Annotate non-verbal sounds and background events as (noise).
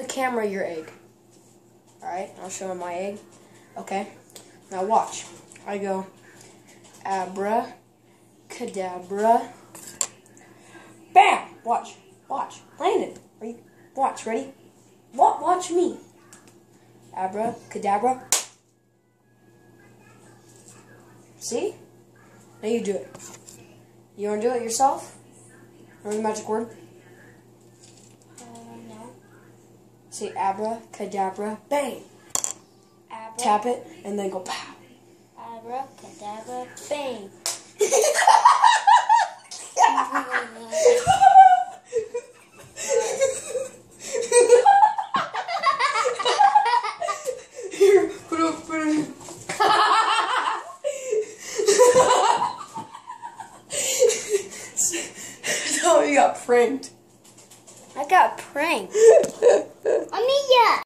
the camera your egg. Alright, I'll show him my egg. Okay. Now watch. I go abra cadabra. Bam! Watch. Watch. Landon. Are you watch, ready? What watch me. Abra cadabra. See? Now you do it. You wanna do it yourself? Remember the magic word? Say abra cadabra bang. Abra, Tap it and then go pow. abracadabra, bang. Here, put it, put it. (laughs) Me you got pranked. I got pranked. (laughs)